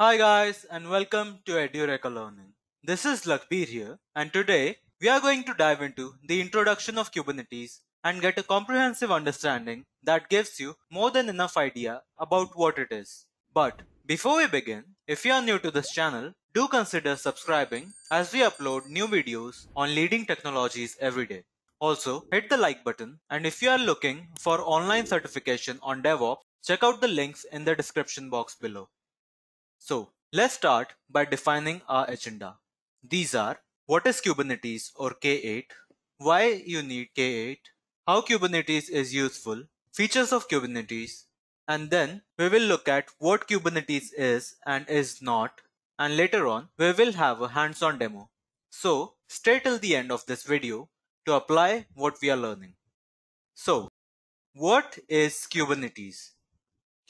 Hi guys and welcome to Edureka Learning. This is Lakbir here and today we are going to dive into the introduction of Kubernetes and get a comprehensive understanding that gives you more than enough idea about what it is. But before we begin, if you are new to this channel, do consider subscribing as we upload new videos on leading technologies every day. Also, hit the like button and if you are looking for online certification on DevOps, check out the links in the description box below. So, let's start by defining our agenda. These are what is Kubernetes or K8, why you need K8, how Kubernetes is useful, features of Kubernetes, and then we will look at what Kubernetes is and is not, and later on we will have a hands-on demo. So, stay till the end of this video to apply what we are learning. So, what is Kubernetes?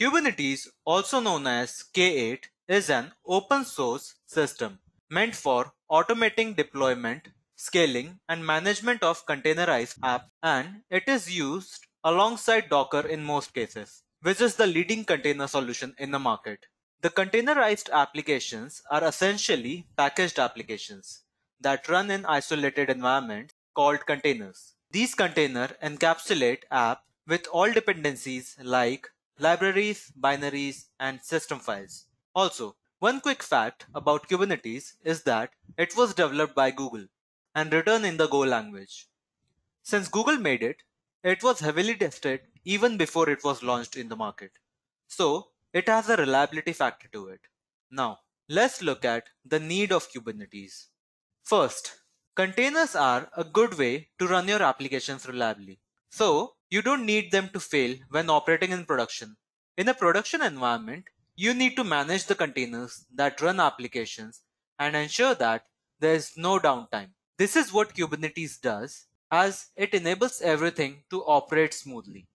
Kubernetes, also known as K8, is an open source system meant for automating deployment, scaling, and management of containerized apps, and it is used alongside Docker in most cases, which is the leading container solution in the market. The containerized applications are essentially packaged applications that run in isolated environments called containers. These containers encapsulate app with all dependencies like libraries, binaries, and system files. Also, one quick fact about Kubernetes is that it was developed by Google and written in the Go language. Since Google made it, it was heavily tested even before it was launched in the market. So, it has a reliability factor to it. Now, let's look at the need of Kubernetes. First, containers are a good way to run your applications reliably. So, you don't need them to fail when operating in production. In a production environment, you need to manage the containers that run applications and ensure that there is no downtime. This is what Kubernetes does as it enables everything to operate smoothly.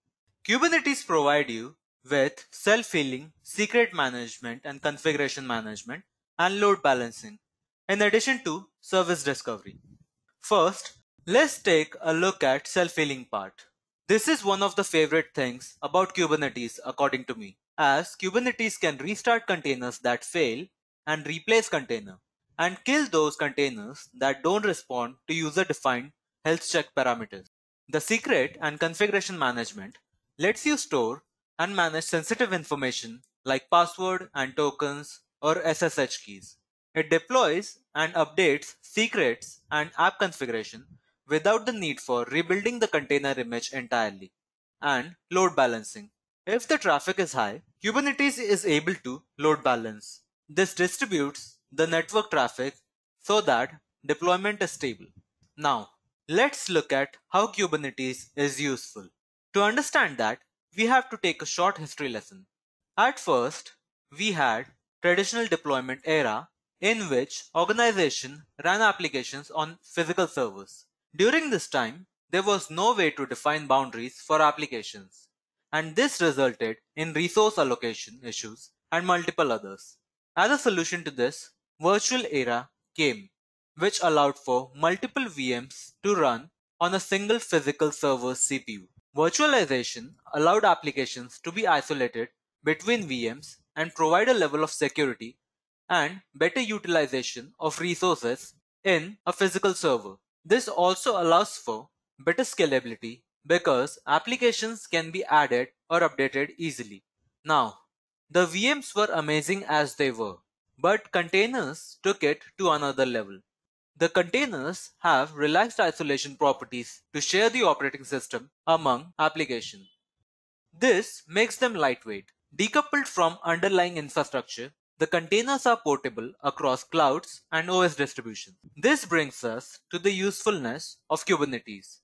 Kubernetes provide you with self-healing, secret management and configuration management and load balancing in addition to service discovery. First, let's take a look at self-healing part. This is one of the favorite things about Kubernetes according to me as Kubernetes can restart containers that fail and replace container and kill those containers that don't respond to user-defined health check parameters. The secret and configuration management lets you store and manage sensitive information like password and tokens or SSH keys. It deploys and updates secrets and app configuration without the need for rebuilding the container image entirely. And load balancing. If the traffic is high, Kubernetes is able to load balance. This distributes the network traffic so that deployment is stable. Now, let's look at how Kubernetes is useful. To understand that, we have to take a short history lesson. At first, we had traditional deployment era in which organization ran applications on physical servers. During this time, there was no way to define boundaries for applications and this resulted in resource allocation issues and multiple others. As a solution to this, virtual era came, which allowed for multiple VMs to run on a single physical server's CPU. Virtualization allowed applications to be isolated between VMs and provide a level of security and better utilization of resources in a physical server. This also allows for better scalability because applications can be added or updated easily. Now, the VMs were amazing as they were, but containers took it to another level. The containers have relaxed isolation properties to share the operating system among applications. This makes them lightweight. Decoupled from underlying infrastructure, the containers are portable across clouds and OS distributions. This brings us to the usefulness of Kubernetes.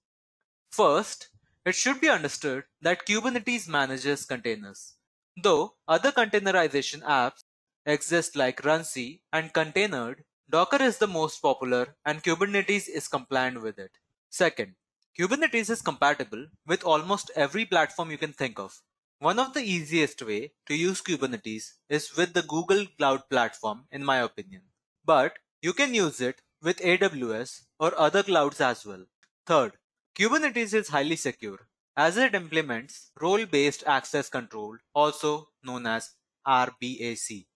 First, it should be understood that Kubernetes manages containers. Though other containerization apps exist like Runc and Containerd, Docker is the most popular and Kubernetes is compliant with it. Second, Kubernetes is compatible with almost every platform you can think of. One of the easiest way to use Kubernetes is with the Google Cloud Platform in my opinion. But you can use it with AWS or other clouds as well. Third, Kubernetes is highly secure as it implements role-based access control, also known as RBAC.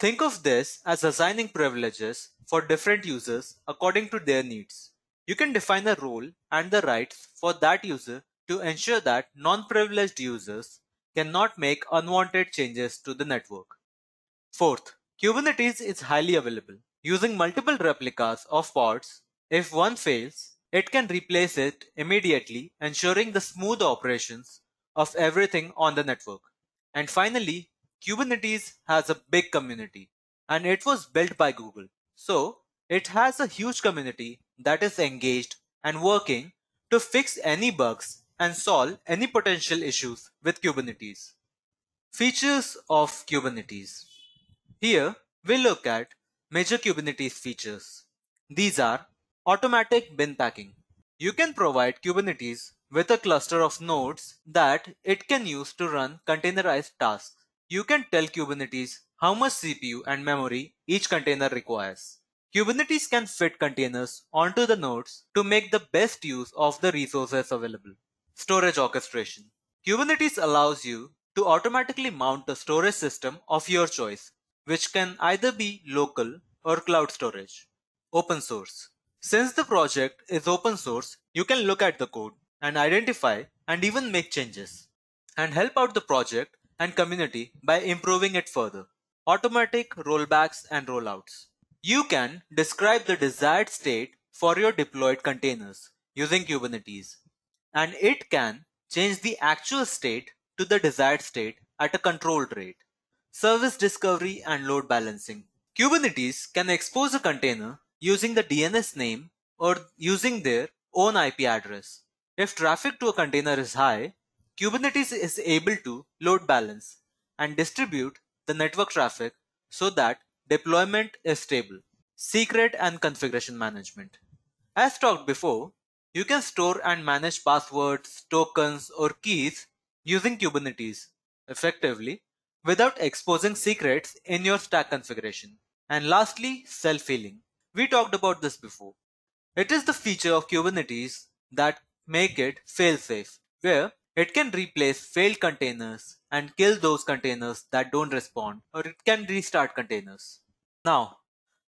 Think of this as assigning privileges for different users according to their needs. You can define a role and the rights for that user to ensure that non-privileged users cannot make unwanted changes to the network. Fourth, Kubernetes is highly available. Using multiple replicas of pods, if one fails, it can replace it immediately, ensuring the smooth operations of everything on the network. And finally, Kubernetes has a big community and it was built by Google. So it has a huge community that is engaged and working to fix any bugs and solve any potential issues with Kubernetes. Features of Kubernetes. Here we look at major Kubernetes features. These are automatic bin packing. You can provide Kubernetes with a cluster of nodes that it can use to run containerized tasks. You can tell Kubernetes how much CPU and memory each container requires. Kubernetes can fit containers onto the nodes to make the best use of the resources available. Storage orchestration. Kubernetes allows you to automatically mount a storage system of your choice, which can either be local or cloud storage. Open source. Since the project is open source, you can look at the code and identify and even make changes and help out the project and community by improving it further. Automatic rollbacks and rollouts. You can describe the desired state for your deployed containers using Kubernetes, and it can change the actual state to the desired state at a controlled rate. Service discovery and load balancing. Kubernetes can expose a container using the DNS name or using their own IP address. If traffic to a container is high, Kubernetes is able to load balance and distribute the network traffic so that deployment is stable. Secret and configuration management. As talked before, you can store and manage passwords, tokens, or keys using Kubernetes effectively without exposing secrets in your stack configuration. And lastly, self-healing. We talked about this before. It is the feature of Kubernetes that make it fail-safe, where it can replace failed containers and kill those containers that don't respond or it can restart containers. Now,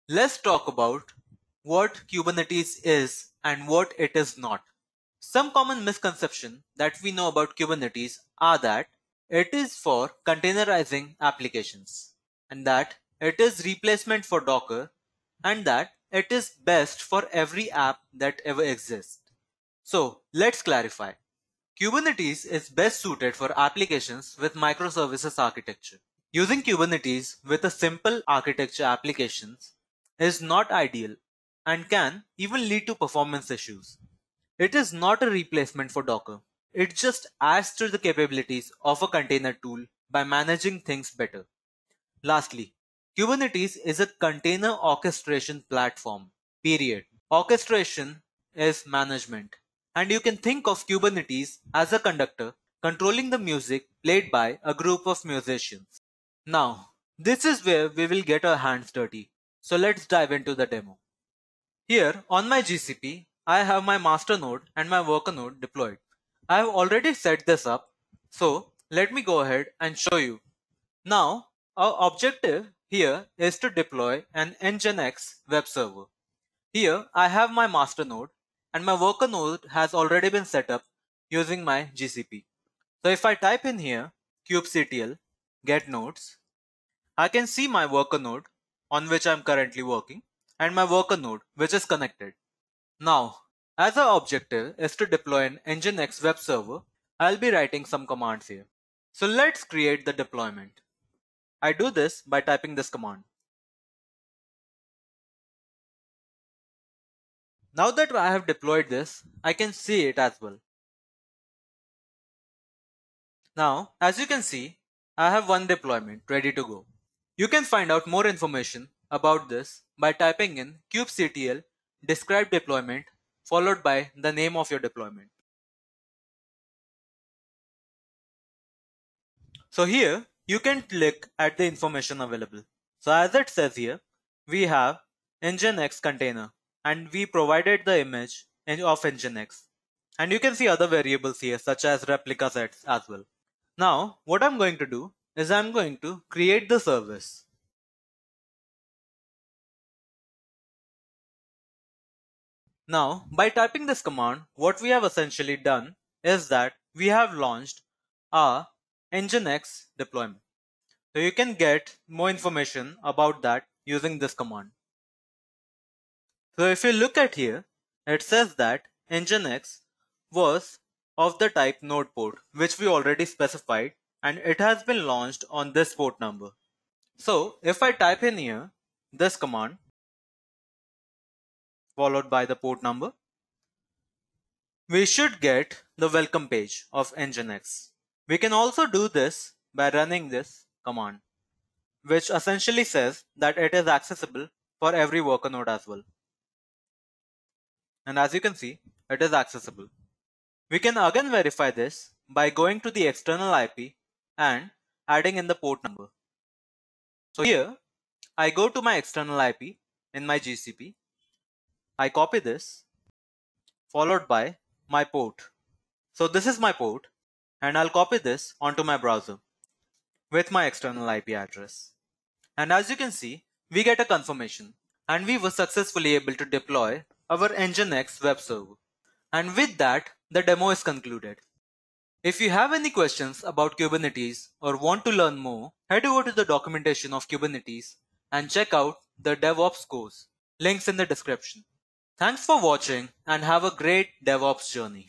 let's talk about what Kubernetes is and what it is not. Some common misconceptions that we know about Kubernetes are that it is for containerizing applications and that it is replacement for Docker and that it is best for every app that ever exists. So let's clarify. Kubernetes is best suited for applications with microservices architecture. Using Kubernetes with a simple architecture applications is not ideal and can even lead to performance issues. It is not a replacement for Docker. It just adds to the capabilities of a container tool by managing things better. Lastly, Kubernetes is a container orchestration platform, period. Orchestration is management. And you can think of Kubernetes as a conductor controlling the music played by a group of musicians. Now, this is where we will get our hands dirty. So let's dive into the demo. Here on my GCP, I have my master node and my worker node deployed. I have already set this up. So let me go ahead and show you. Now, our objective here is to deploy an Nginx web server. Here I have my master node and my worker node has already been set up using my GCP. So if I type in here kubectl get nodes, I can see my worker node on which I'm currently working and my worker node which is connected. Now, as our objective is to deploy an Nginx web server, I'll be writing some commands here. So let's create the deployment. I do this by typing this command. Now that I have deployed this, I can see it as well. Now, as you can see, I have one deployment ready to go. You can find out more information about this by typing in kubectl describe deployment followed by the name of your deployment. So here you can click at the information available. So as it says here, we have Nginx container and we provided the image of Nginx. And you can see other variables here such as replica sets as well. Now what I'm going to do is I'm going to create the service. Now by typing this command what we have essentially done is that we have launched our Nginx deployment. So you can get more information about that using this command. So if you look at here, it says that Nginx was of the type node port, which we already specified, and it has been launched on this port number. So if I type in here this command, followed by the port number, we should get the welcome page of Nginx. We can also do this by running this command, which essentially says that it is accessible for every worker node as well. And as you can see, it is accessible. We can again verify this by going to the external IP and adding in the port number. So here, I go to my external IP in my GCP. I copy this, followed by my port. So this is my port, and I'll copy this onto my browser with my external IP address. And as you can see, we get a confirmation, and we were successfully able to deploy our Nginx web server. And with that, the demo is concluded. If you have any questions about Kubernetes or want to learn more, head over to the documentation of Kubernetes and check out the DevOps course. Links in the description. Thanks for watching and have a great DevOps journey.